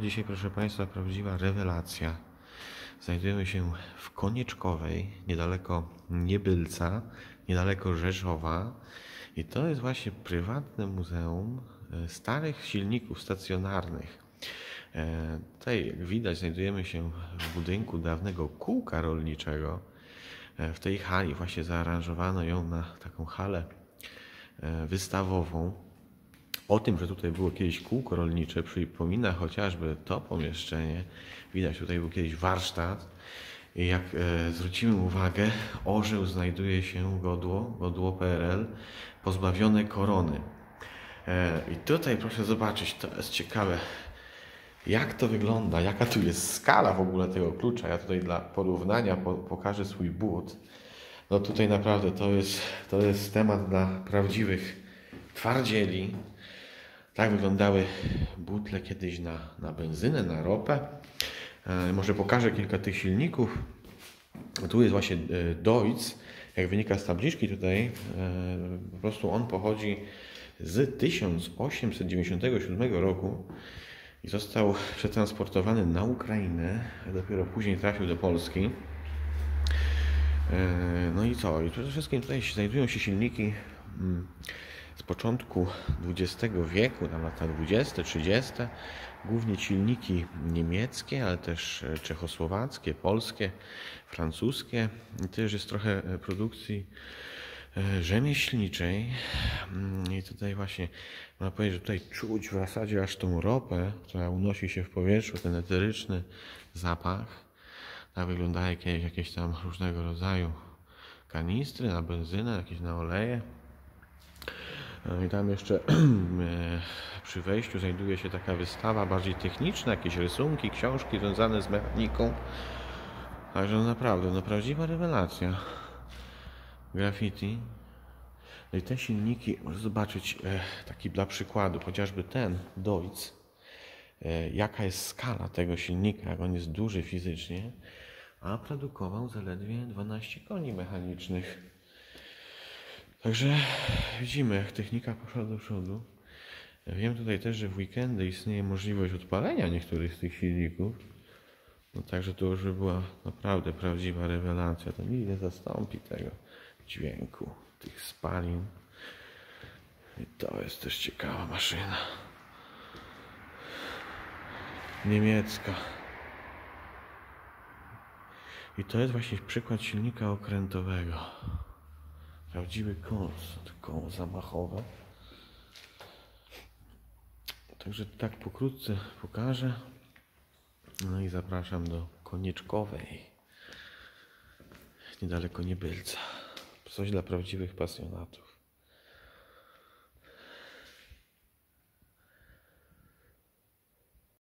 Dzisiaj, proszę Państwa, prawdziwa rewelacja. Znajdujemy się w Konieczkowej, niedaleko Niebylca, niedaleko Rzeszowa. I to jest właśnie prywatne muzeum e, starych silników stacjonarnych. E, Tutaj, jak widać, znajdujemy się w budynku dawnego kółka rolniczego. E, W tej hali właśnie zaaranżowano ją na taką halę wystawową. O tym, że tutaj było kiedyś kółko rolnicze, przypomina chociażby to pomieszczenie. Widać, tutaj był kiedyś warsztat. Jak e, zwrócimy uwagę, orzeł znajduje się godło, godło PRL, pozbawione korony. E, I tutaj proszę zobaczyć, to jest ciekawe, jak to wygląda, jaka tu jest skala w ogóle tego klucza. Ja tutaj dla porównania po, pokażę swój but. No tutaj naprawdę to jest, to jest temat dla prawdziwych twardzieli. Tak wyglądały butle kiedyś na, na benzynę, na ropę. E, może pokażę kilka tych silników. Tu jest właśnie e, Deutz. Jak wynika z tabliczki tutaj, e, po prostu on pochodzi z 1897 roku i został przetransportowany na Ukrainę. Dopiero później trafił do Polski. E, No i co? I przede wszystkim tutaj znajdują się silniki mm, z początku XX wieku, tam lata 20, 30. Głównie silniki niemieckie, ale też e, czechosłowackie, polskie, francuskie. I też jest trochę e, produkcji e, rzemieślniczej. Mm, I tutaj właśnie można powiedzieć, że tutaj czuć w zasadzie aż tą ropę, która unosi się w powietrzu, ten eteryczny zapach. Tak wyglądają kiedyś jakieś tam różnego rodzaju kanistry na benzynę, jakieś na oleje. No I tam jeszcze e, przy wejściu znajduje się taka wystawa bardziej techniczna, jakieś rysunki, książki związane z mechaniką. Także no naprawdę, no prawdziwa rewelacja. Graffiti. No i te silniki, można zobaczyć e, taki dla przykładu, chociażby ten Deutz, e, jaka jest skala tego silnika, jak on jest duży fizycznie, a produkował zaledwie 12 koni mechanicznych. Także widzimy, jak technika poszła do przodu. Wiem tutaj też, że w weekendy istnieje możliwość odpalenia niektórych z tych silników. No także to już by była naprawdę prawdziwa rewelacja. To nigdy nie zastąpi tego dźwięku, tych spalin. I to jest też ciekawa maszyna. Niemiecka. I to jest właśnie przykład silnika okrętowego. Prawdziwy to koło zamachowe. Także tak pokrótce pokażę. No i zapraszam do Konieczkowej. Niedaleko Niebylca. Coś dla prawdziwych pasjonatów.